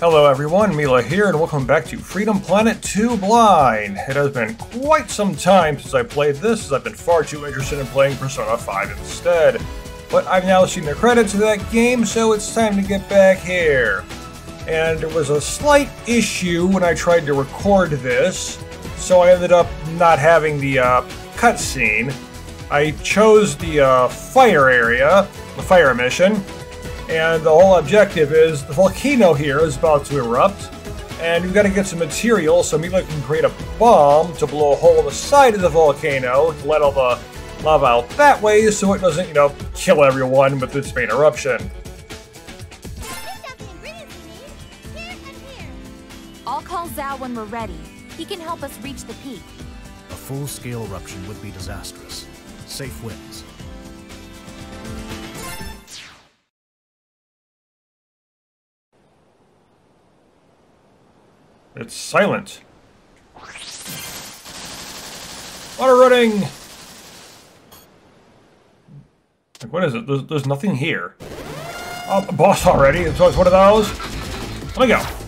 Hello everyone, Milla here, and welcome back to Freedom Planet 2 Blind. It has been quite some time since I played this, as I've been far too interested in playing Persona 5 instead. But I've now seen the credits of that game, so it's time to get back here. And there was a slight issue when I tried to record this, so I ended up not having the uh, cutscene. I chose the uh, fire area, the fire mission, and the whole objective is the volcano here is about to erupt, and we've got to get some material so Milla can create a bomb to blow a hole in the side of the volcano to let all the lava out that way so it doesn't, you know, kill everyone with its main eruption. I'll call Zao when we're ready. He can help us reach the peak. A full-scale eruption would be disastrous. Safe wins. It's silent. Water running! Like, what is it? There's, there's nothing here. Oh, boss already? So it's one of those? Let me go.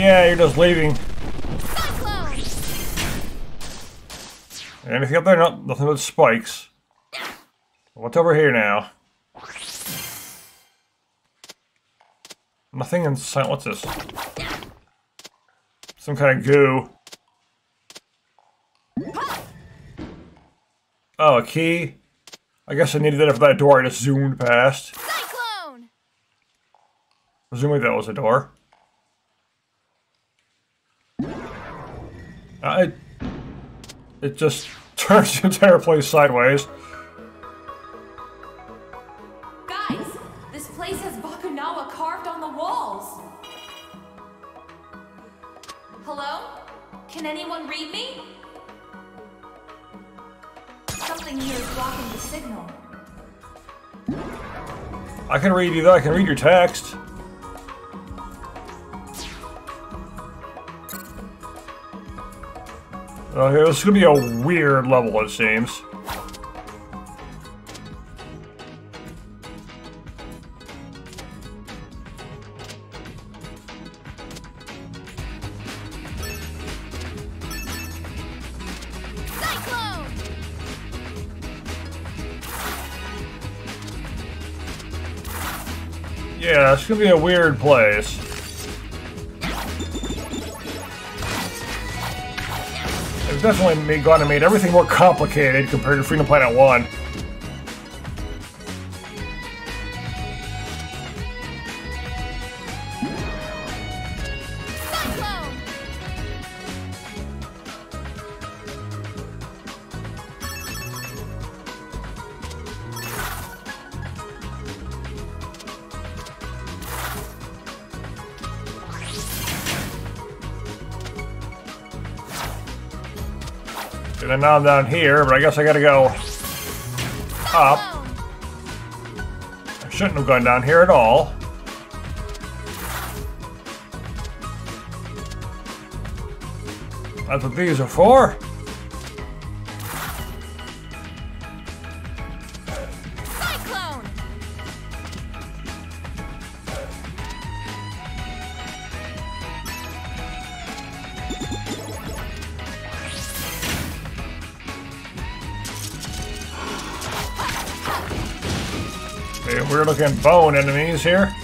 Yeah, you're just leaving. Anything up there? No, nothing but spikes. What's over here now? Nothing in sight. What's this? Some kind of goo. Oh, a key? I guess I needed that for that door I just zoomed past. Cyclone! Presumably that was a door. It, it just turns the entire place sideways. Guys, this place has Bakunawa carved on the walls. Hello? Can anyone read me? Something here is blocking the signal. I can read you though, I can read your text. Oh, okay, this is gonna be a weird level, it seems. Yeah, it's gonna be a weird place. Definitely made, gone and made everything more complicated compared to Freedom Planet 1. And now I'm down here, but I guess I gotta go up. I shouldn't have gone down here at all. That's what these are for. Bone enemies here.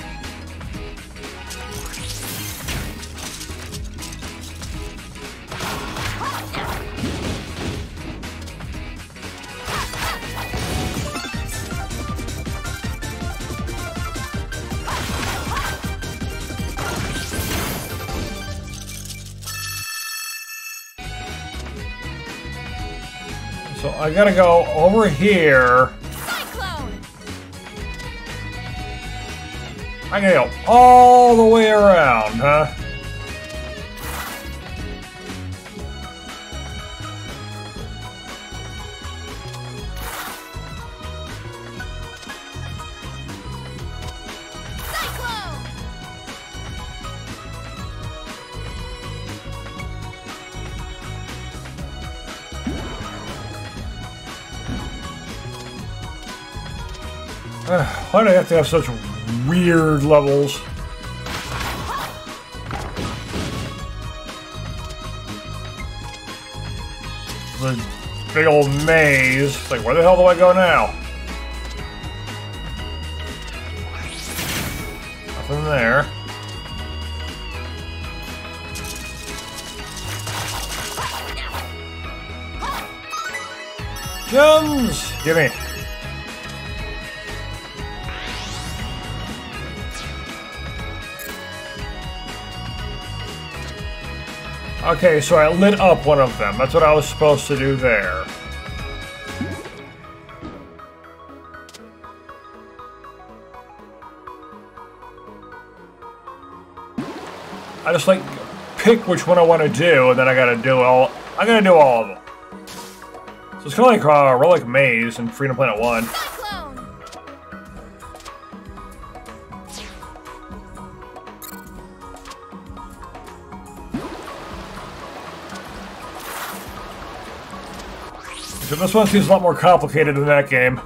So I gotta go over here. I can go all the way around, huh? Why do I have to have such weird levels? The big old maze. It's like, where the hell do I go now? Nothing there. Gems! Gimme. Okay, so I lit up one of them. That's what I was supposed to do there. I just like pick which one I want to do, and then I gotta do all. I gotta do all of them. So it's kind of like uh, Relic Maze in Freedom Planet One. This one seems a lot more complicated than that game.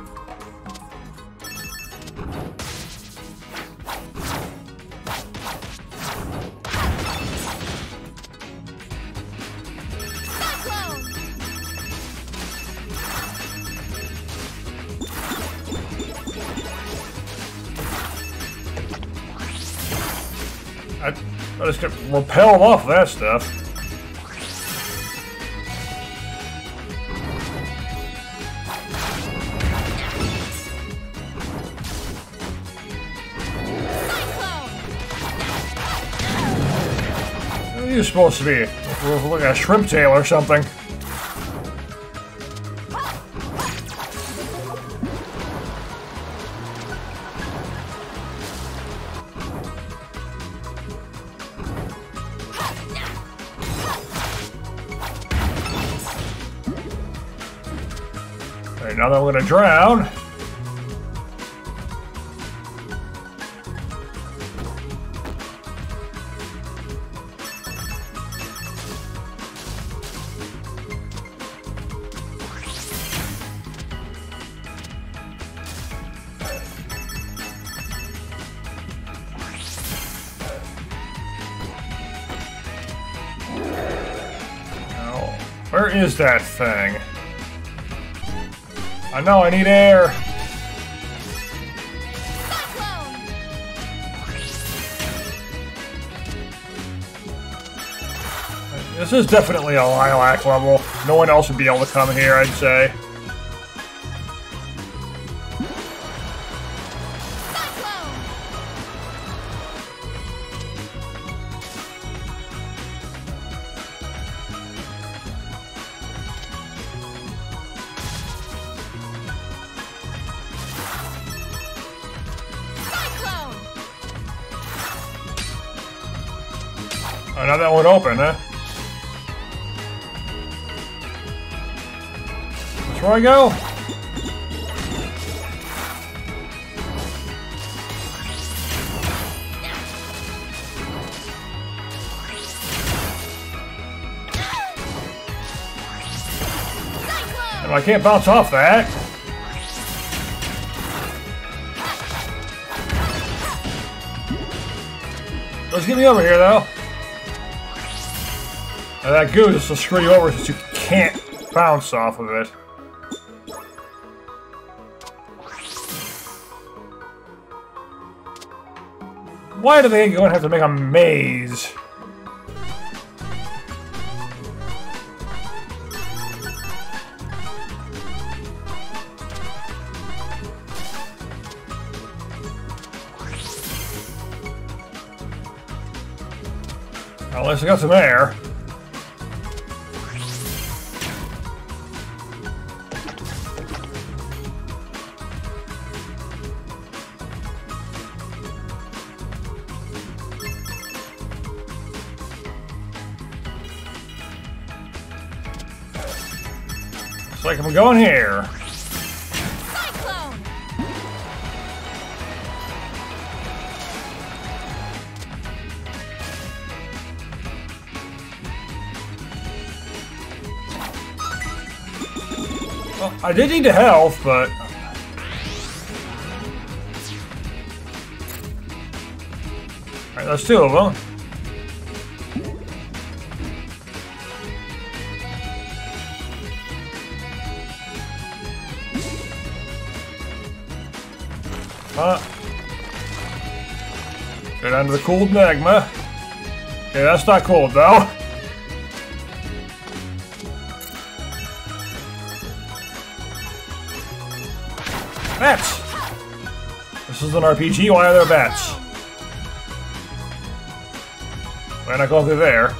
I, I just get repelled off that stuff. Supposed to be? Like a shrimp tail or something. Okay, now that I'm gonna drown. Where is that thing? I know I need air. This is definitely a Lilac level. No one else would be able to come here, I'd say. I go. I can't bounce off that. Let's get me over here, though. That goo just will screw you over since you can't bounce off of it. Why do they go and have to make a maze? At least I got some air. We're going here. I did need the health, but Alright, that's two of them. Down to the cooled magma. Okay, that's not cold though. Bats! This is an RPG, why are there bats? Why not go through there?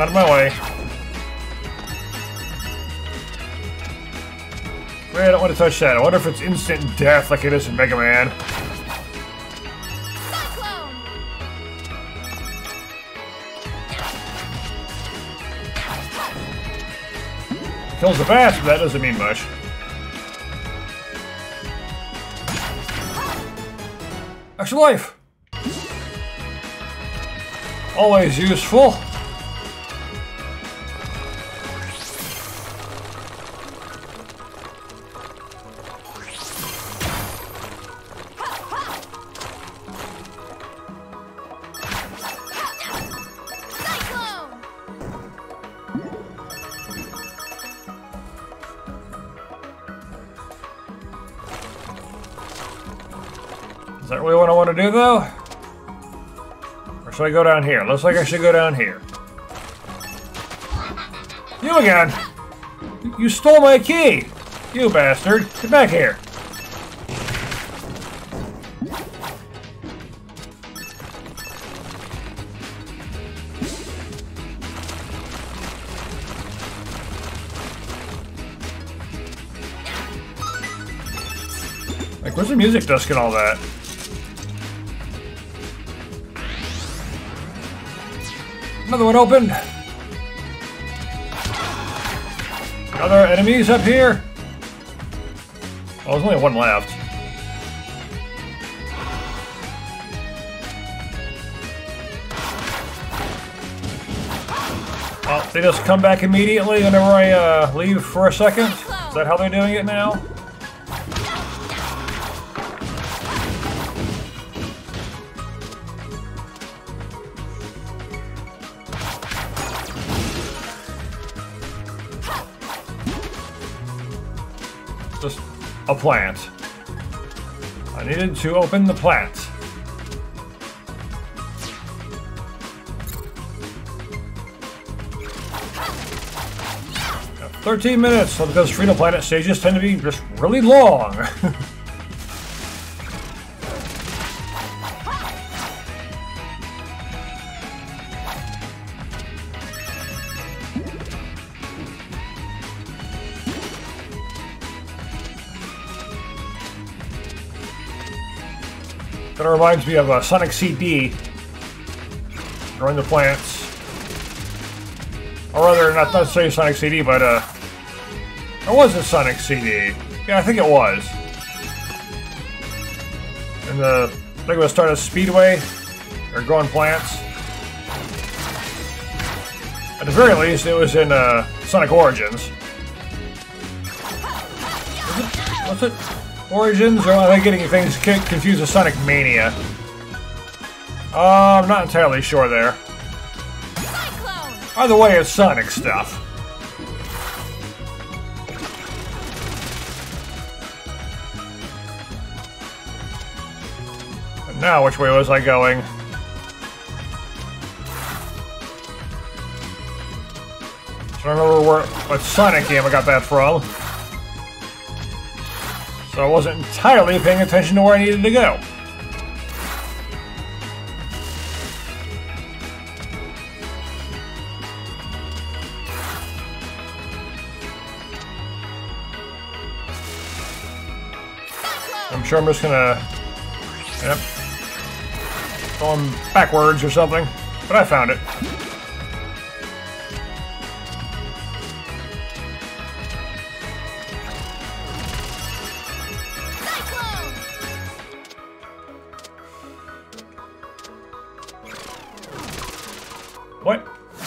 Out of my way. Wait, I don't want to touch that. I wonder if it's instant death like it is in Mega Man. Kills the bats, but that doesn't mean much. Extra life! Always useful. Is that really what I want to do, though? Or should I go down here? Looks like I should go down here. You again! You stole my key! You bastard! Get back here! Like, where's the music disc and all that? Another one opened. Other enemies up here? Oh, there's only one left. Oh, they just come back immediately whenever I uh, leave for a second? Is that how they're doing it now? A plant. I needed to open the plant. Got 13 minutes, so because Freedom Planet stages tend to be just really long. That reminds me of uh, Sonic CD. Growing the plants. Or rather, not necessarily Sonic CD, but uh, it was a Sonic CD. Yeah, I think it was. And the I think it was Stardust Speedway or growing plants. At the very least, it was in uh, Sonic Origins. What's it? Origins, or am I getting things confused with Sonic Mania? Uh, I'm not entirely sure there. Cyclone! Either way, it's Sonic stuff. Now, which way was I going? I don't remember where, what Sonic game I got that from. I wasn't entirely paying attention to where I needed to go. I'm sure I'm just gonna. Yep. Going backwards or something. But I found it.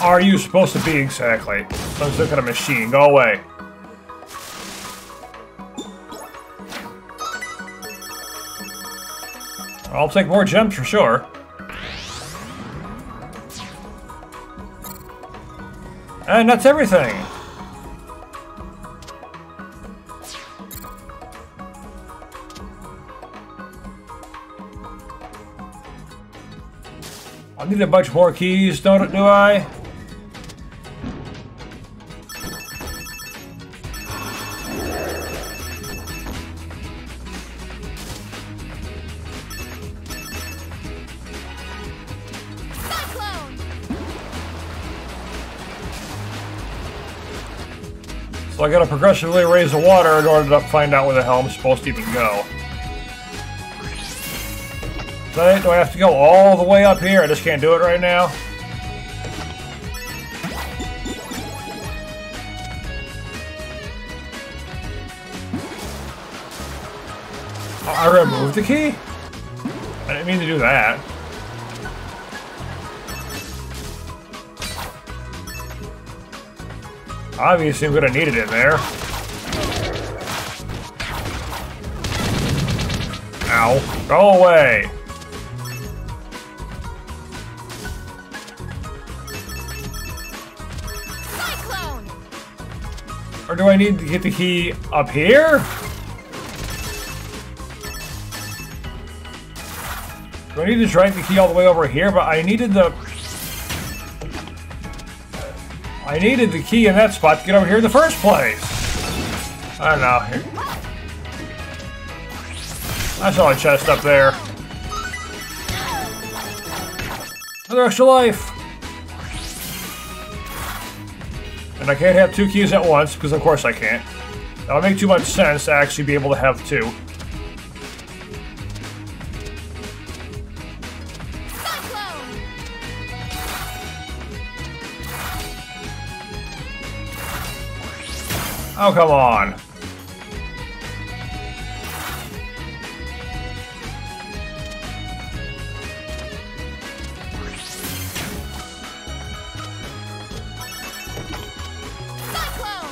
Are you supposed to be exactly? Some at a machine. Go away. I'll take more gems for sure. And that's everything. I need a bunch more keys, don't do I? Gotta progressively raise the water in order to find out where the hell I'm supposed to even go. Do I, do I have to go all the way up here? I just can't do it right now? I removed the key? I didn't mean to do that. Obviously, I'm gonna need it in there. Ow. Go away. Cyclone! Or do I need to get the key up here? Do I need to drag the key all the way over here? But I needed the... I needed the key in that spot to get over here in the first place. I don't know. I saw a chest up there. Another extra life. And I can't have two keys at once, because of course I can't. That would make too much sense to actually be able to have two. Oh, come on.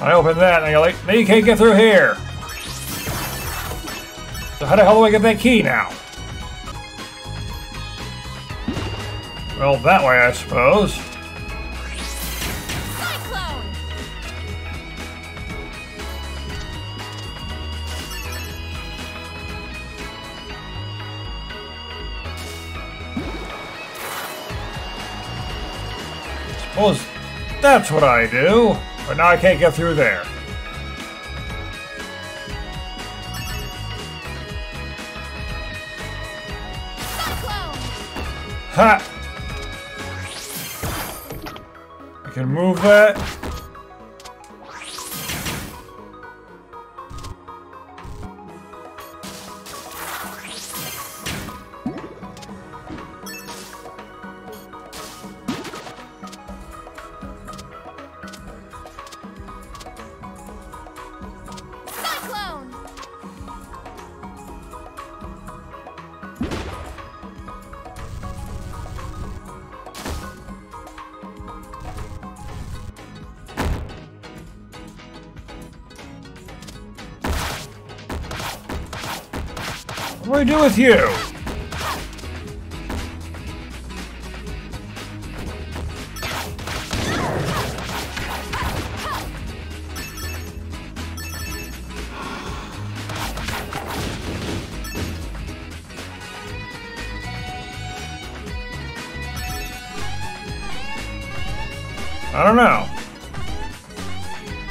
I open that, and you're like, now you can't get through here. So how the hell do I get that key now? Well, that way, I suppose. Suppose that's what I do. But now I can't get through there. Ha! I can move that. You? I don't know.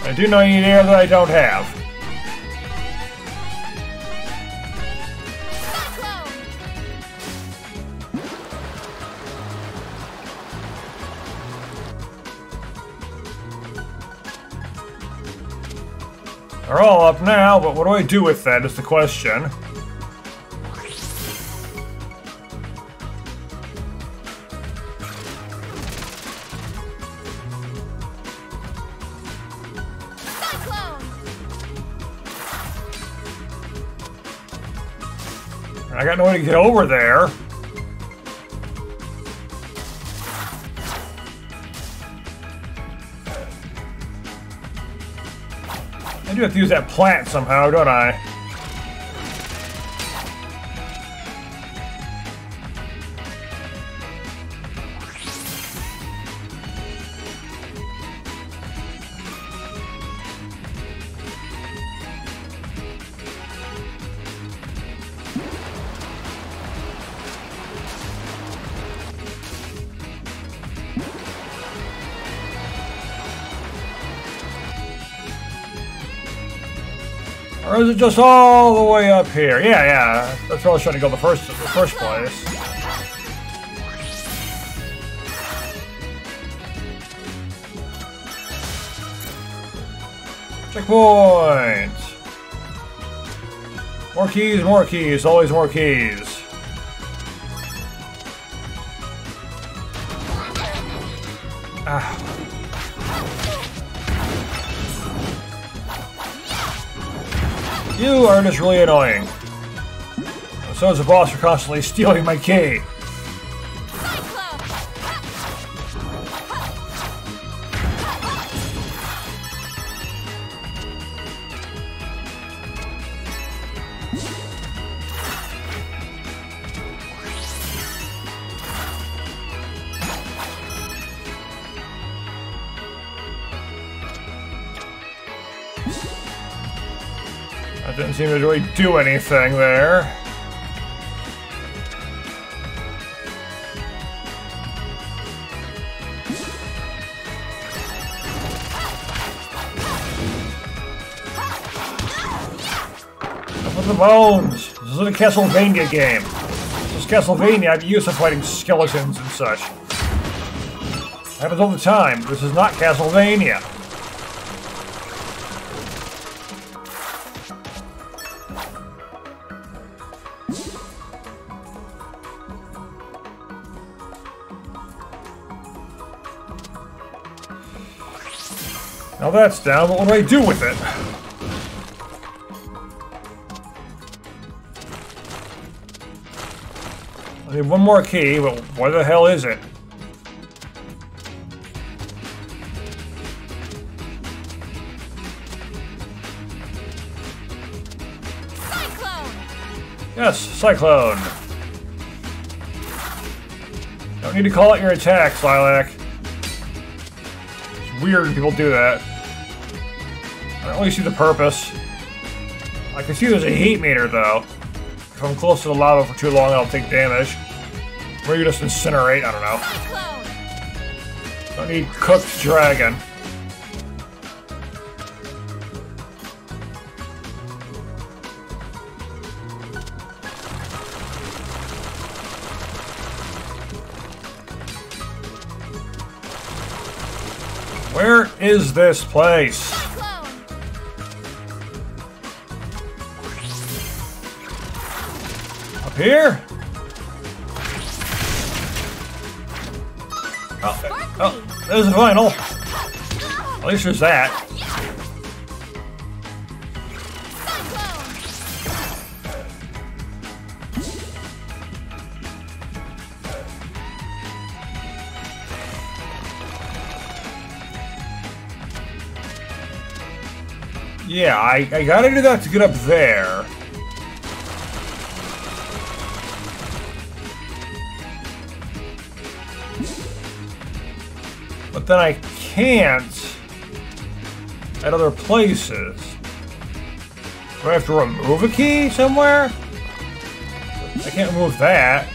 I do know you air that I don't have. They're all up now, but what do I do with that is the question. I got no way to get over there. Do have to use that plant somehow, don't I? Or is it just all the way up here? Yeah, yeah. That's where I was trying to go the first the first place. Checkpoint! More keys, more keys, always more keys. Ah. You are just really annoying. So is the boss for constantly stealing my key. Do anything there. The bones! This is a Castlevania game. This is Castlevania, I'm used to fighting skeletons and such. Happens all the time. This is not Castlevania. Now that's down, but what do I do with it? I need one more key, but where the hell is it? Cyclone! Yes, Cyclone. Don't need to call out your attacks, Lilac. It's weird when people do that. I really see the purpose. I can see there's a heat meter, though. If I'm close to the lava for too long, I'll take damage. Or you just incinerate, I don't know. Don't need cooked dragon. Where is this place? Here? Oh, oh, there's a vinyl. At least there's that. Yeah, I, I gotta do that to get up there. Then I can't at other places. Do I have to remove a key somewhere? I can't remove that.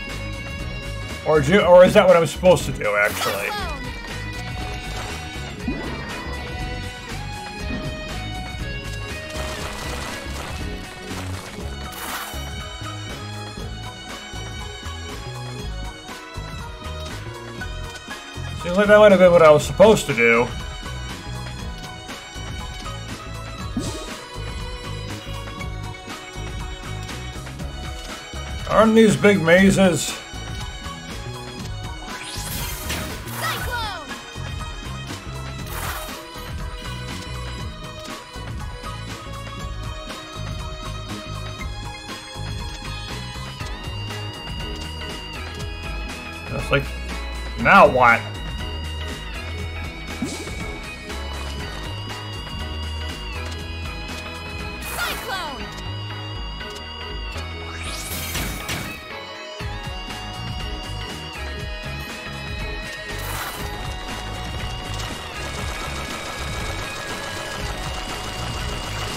Or do, or is that what I'm supposed to do, actually? Like that might have been what I was supposed to do. Aren't these big mazes? It's like, now what?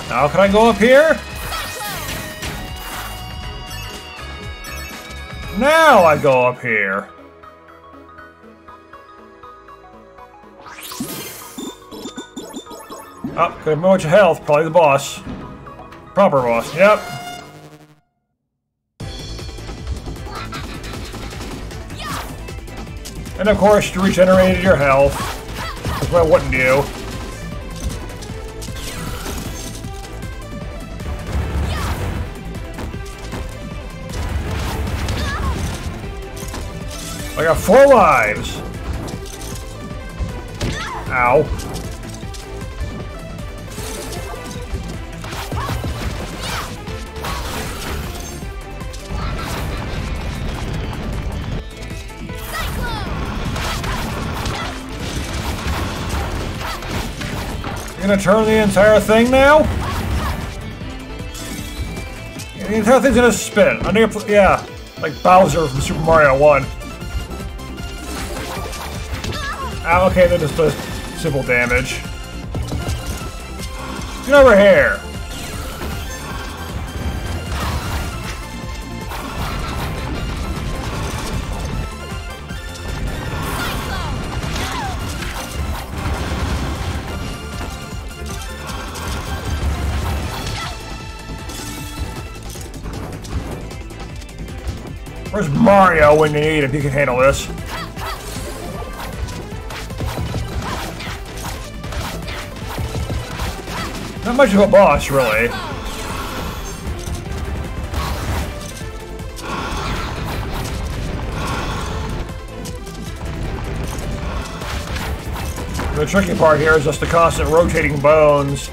Now can I go up here? Now I go up here. Oh, could have of health. Probably the boss. Proper boss. Yep. And of course, you regenerated your health. That's Why wouldn't you? I got four lives. Ow. You're gonna turn the entire thing now? The entire thing's gonna spin. I need to, yeah, like Bowser from Super Mario 1. Ah, okay, then just does simple damage. Get over here! Where's Mario when you need him? He can handle this. Much of a boss, really. The tricky part here is just the constant rotating bones.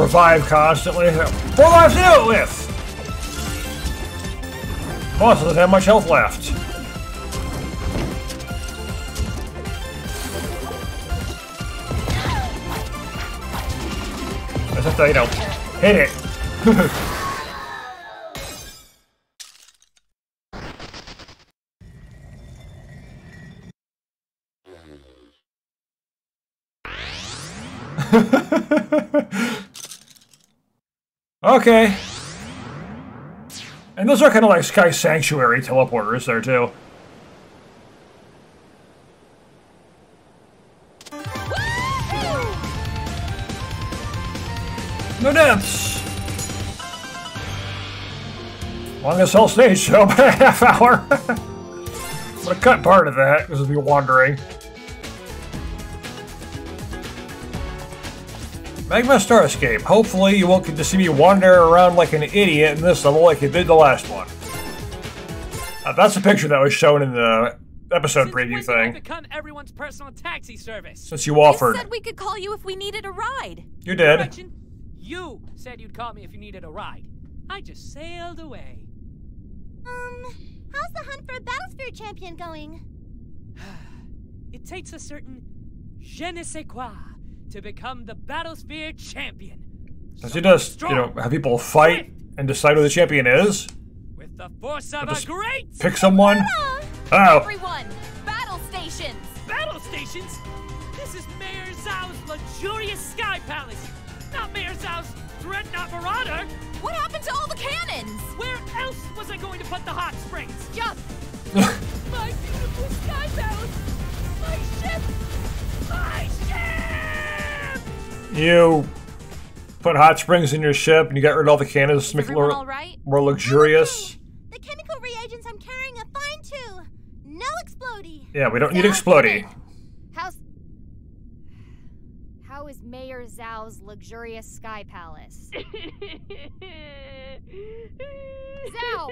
Revive constantly. Four lives to do it with! Boss doesn't have much health left. I just have to, you know, hit it. okay. And those are kind of like Sky Sanctuary teleporters there, too. No deaths! Longest hell stage show by a half hour. I'm gonna cut part of that because of you wandering. Magma Starscape. Hopefully you won't get to see me wander around like an idiot in this level like you did the last one. Uh, that's a picture that was shown in the episode Since preview when did I thing. become everyone's personal taxi service? Since you You offered. said we could call you if we needed a ride. You did. Correction. You said you'd call me if you needed a ride. I just sailed away. Um, how's the hunt for a Battlesphere champion going? It takes a certain je ne sais quoi to become the Battlesphere champion. Does he just, you know, have people fight and decide who the champion is? With the force of a great Pick someone? Oh, Everyone, battle stations. battle stations. This is Mayor Zao's luxurious sky palace, not Mayor Zao's dreadnought marauder. What happened to all the cannons? Where else was I going to put the hot springs? Jump. My beautiful sky palace! My ship! My ship! You put hot springs in your ship and you got rid of all the cannons to make it more, all right? more luxurious. The chemical reagents I'm carrying are fine too. No explodey. Yeah, we don't need Sounds explodey. How's how is Mayor Zao's luxurious sky palace? Zhao!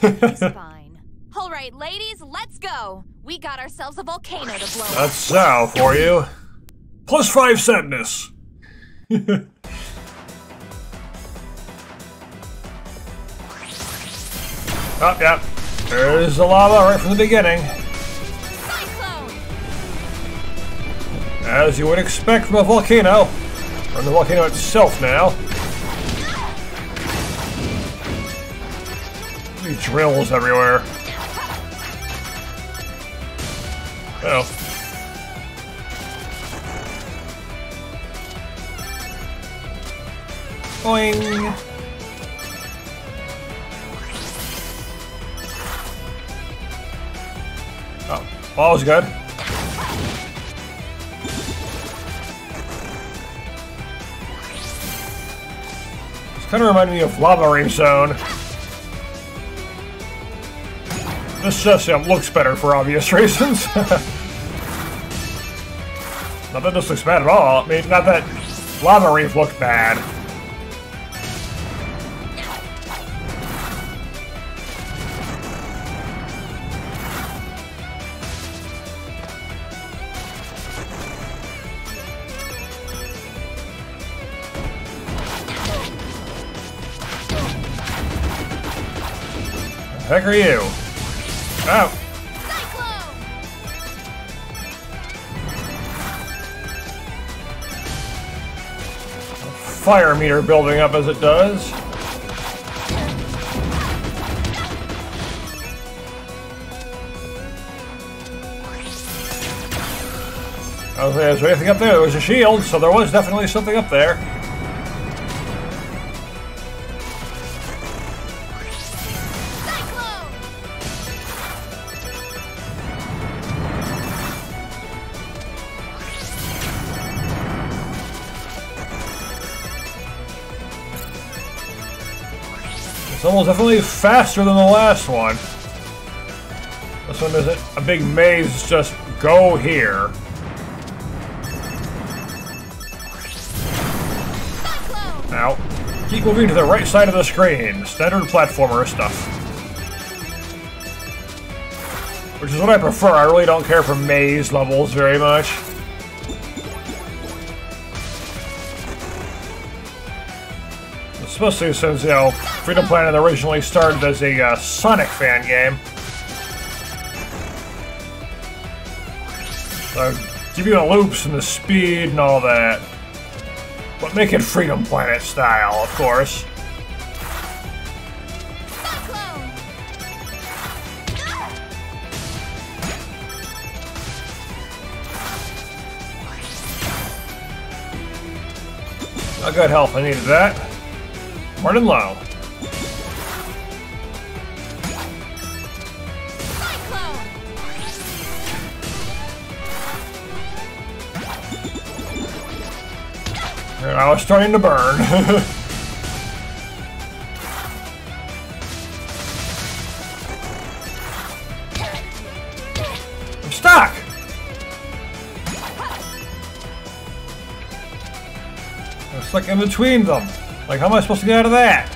He's fine. All right, ladies, let's go. We got ourselves a volcano to blow up. That's Zao for you. Plus five sadness. oh, yeah. There's the lava right from the beginning. As you would expect from a volcano. From the volcano itself now. These drills everywhere. Oh. Boing. Oh, was good. This kind of reminded me of Lava Reef Zone. This just yeah, looks better for obvious reasons. not that this looks bad at all. I mean, not that Lava Reef looked bad. Heck are you? Oh. Fire meter building up as it does. Oh, there's anything up there. There was a shield, so there was definitely something up there. Definitely faster than the last one. This one isn't a big maze, just go here. Now, keep moving to the right side of the screen. Standard platformer stuff. Which is what I prefer. I really don't care for maze levels very much. Especially since, you know, Freedom Planet originally started as a uh, Sonic fan game. So, give you the loops and the speed and all that. But make it Freedom Planet style, of course. A good health, I needed that. Running low. And I was starting to burn. I'm stuck! I'm stuck in between them. Like, how am I supposed to get out of that?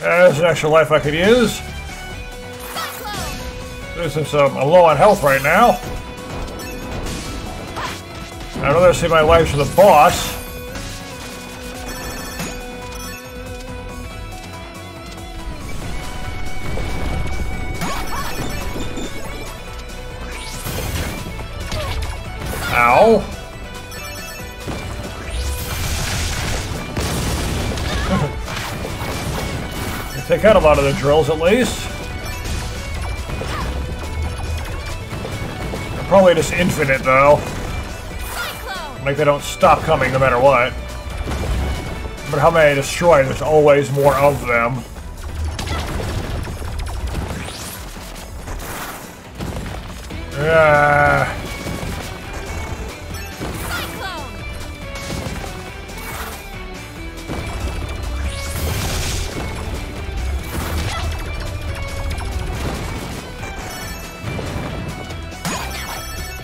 There's an extra life I could use. Since um, I'm low on health right now. I'd rather see my life to the boss. Ow. Take out a lot of the drills at least. Probably just infinite though. Like they don't stop coming no matter what. But how many I destroy, there's always more of them. Yeah.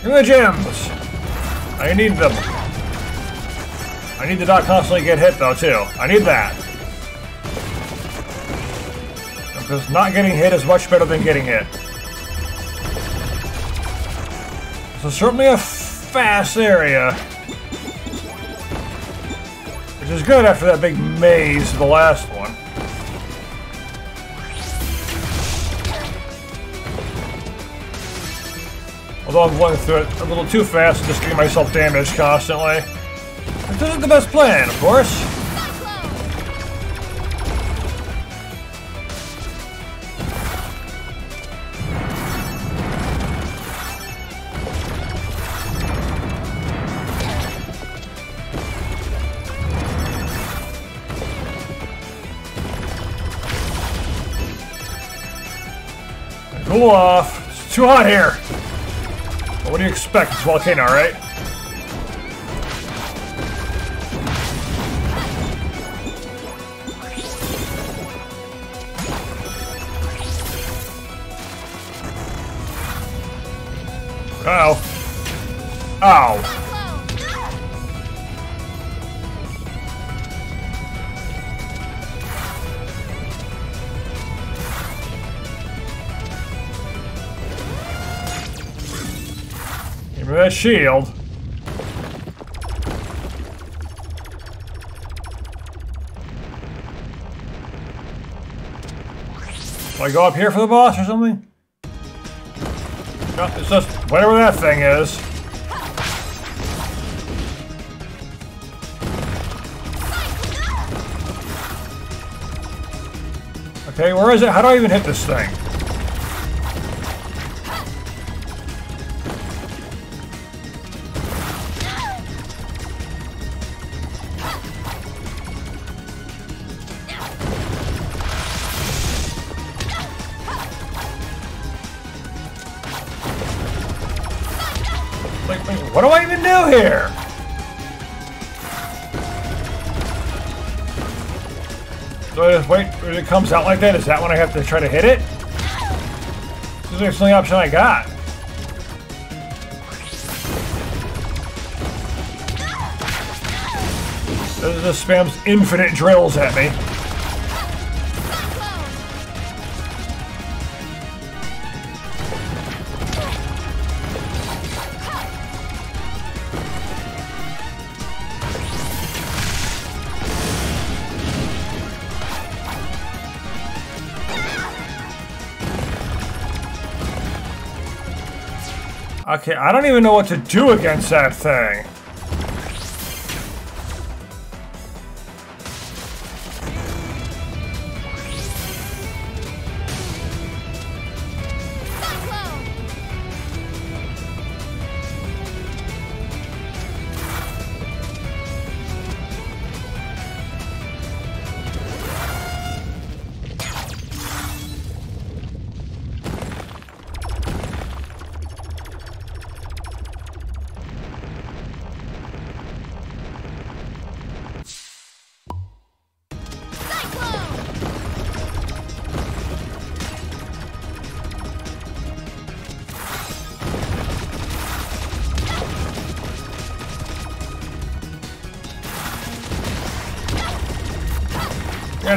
Give me the gems! I need them. I need to not constantly get hit though too. I need that. Because not getting hit is much better than getting hit. So certainly a fast area. Which is good after that big maze the last one. Although I'm going through it a little too fast and just getting myself damaged constantly. This isn't the best plan, of course. Cool off. It's too hot here. What do you expect? It's volcano, right? Ow. Ow. Shield. Do I go up here for the boss or something? No, it's just whatever that thing is. Okay, where is it? How do I even hit this thing? Comes out like that? Is that when I have to try to hit it? This is the only option I got. This just spams infinite drills at me. Okay, I don't even know what to do against that thing.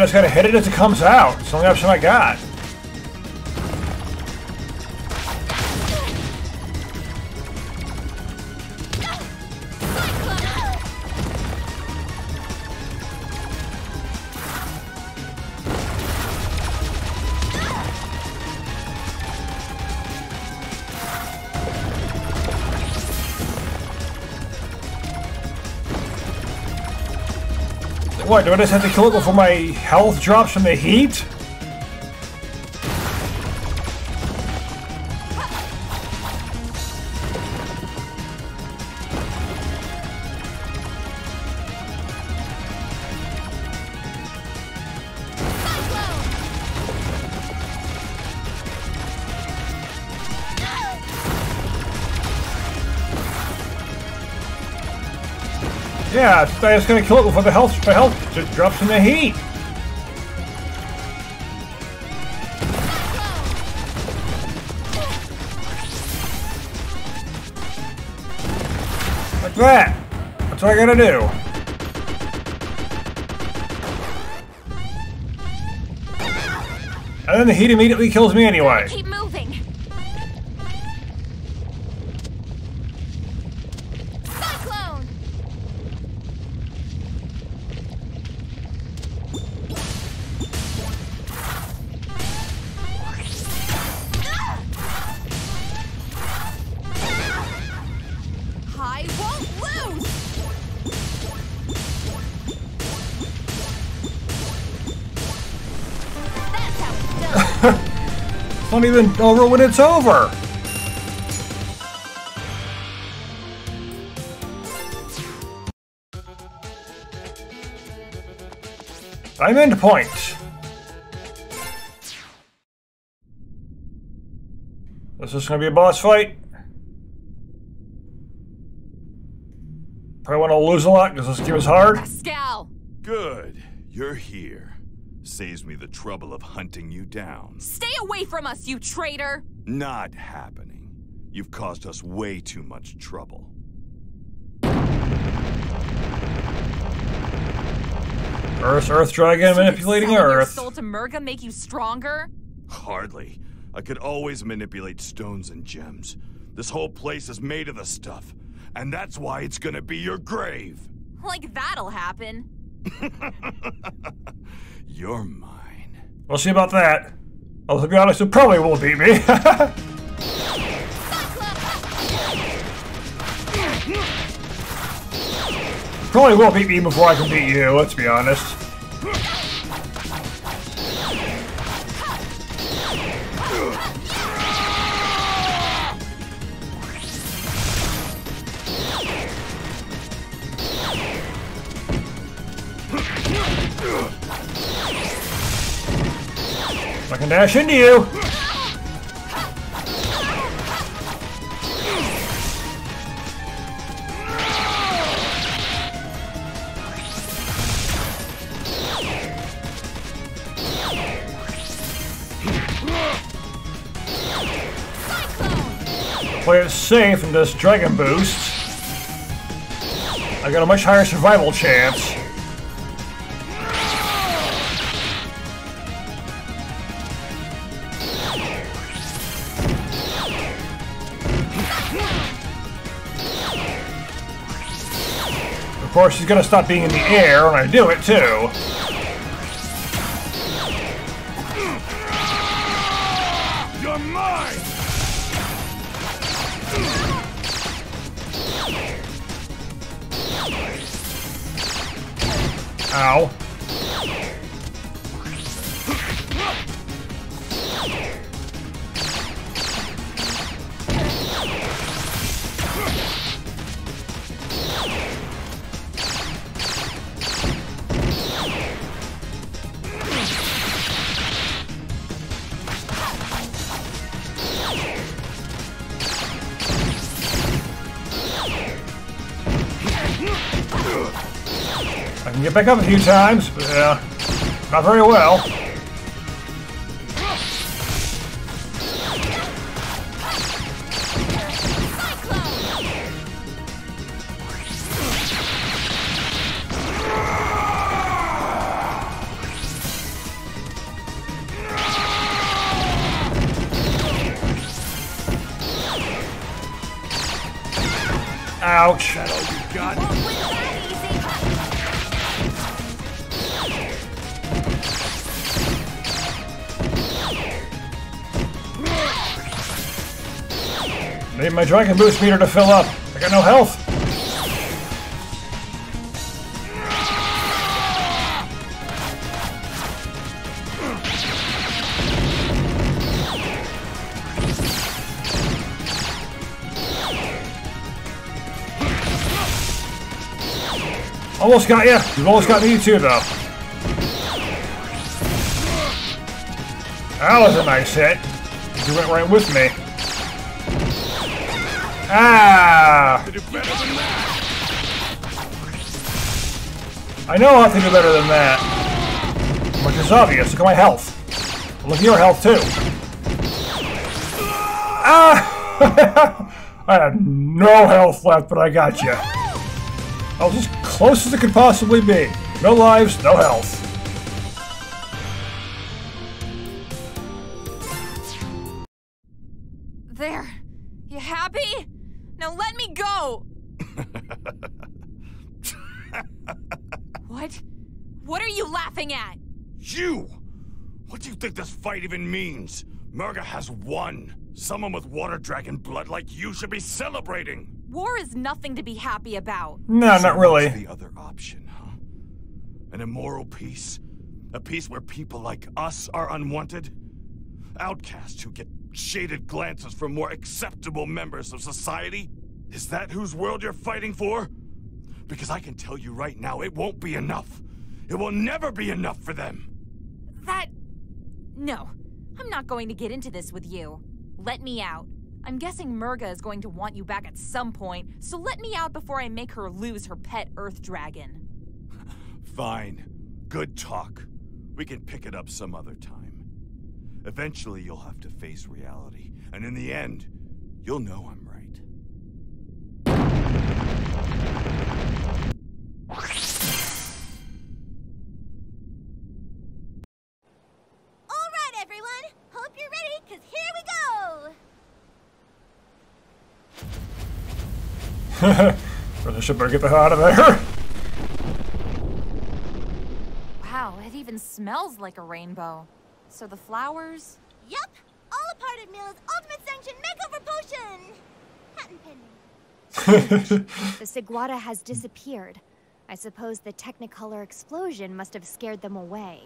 Just gotta hit it as it comes out. It's the only option I got. What, do I just have to kill it before my health drops from the heat? Yeah, I was gonna kill it before the health, the health just drops in the heat. Like that. That's what I gotta do. And then the heat immediately kills me anyway. It's not even over when it's over. I'm end point. This Is this gonna be a boss fight? Probably want to lose a lot because this game is hard. Pascal! Good. You're here. Saves me the trouble of hunting you down. Stay away from us, you traitor! Not happening. You've caused us way too much trouble. Earth, Earth Dragon manipulating Selling your Earth. soul to Merga make you stronger? Hardly. I could always manipulate stones and gems. This whole place is made of the stuff. And that's why it's gonna be your grave. Like that'll happen. You're mine. We'll see about that. To be honest, it probably will beat me. probably will beat me before I can beat you, let's be honest. I can dash into you. Play it safe and does Dragon Boost. I got a much higher survival chance. Course, he's gonna stop being in the air when I do it, too. I can get back up a few times, but uh, not very well. My Dragon Boost meter to fill up. I got no health. Almost got you. You've almost got me too, though. That was a nice hit. You went right with me. Ah! I know how to do better than that. Which is obvious. Look at my health. Look at your health, too. Ah! I had no health left, but I got you. I was as close as it could possibly be. No lives, no health. Are you laughing at? You! What do you think this fight even means? Merga has won. Someone with water dragon blood like you should be celebrating. War is nothing to be happy about. No, So not what's really. the other option, huh? An immoral peace? A peace where people like us are unwanted? Outcasts who get shaded glances from more acceptable members of society? Is that whose world you're fighting for? Because I can tell you right now, it won't be enough. It will never be enough for them. That. No. I'm not going to get into this with you. Let me out. I'm guessing Merga is going to want you back at some point, so let me out before I make her lose her pet Earth Dragon. Fine. Good talk. We can pick it up some other time. Eventually, you'll have to face reality, and in the end, you'll know I'm right. All right, everyone. Hope you're ready, because here we go. Brother should better get the hell out of there. Wow, it even smells like a rainbow. So the flowers? Yup. All a part of Mill's ultimate sanction makeover potion. Patent pending. The Sigwada has disappeared. I suppose the Technicolor explosion must have scared them away.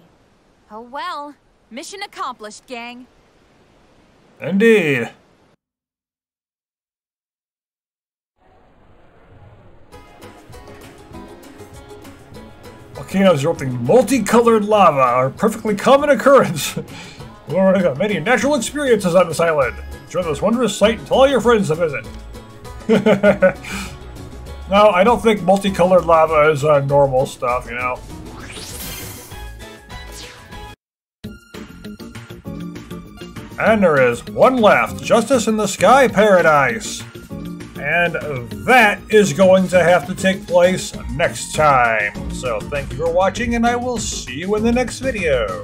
Oh well. Mission accomplished, gang. Indeed. Volcanoes erupting multicolored lava, are a perfectly common occurrence. We've already got many natural experiences on this island. Enjoy this wondrous sight and tell all your friends to visit. no, I don't think multicolored lava is uh, normal stuff, you know. And there is one left, Justice in the Sky Paradise. And that is going to have to take place next time. So thank you for watching, and I will see you in the next video.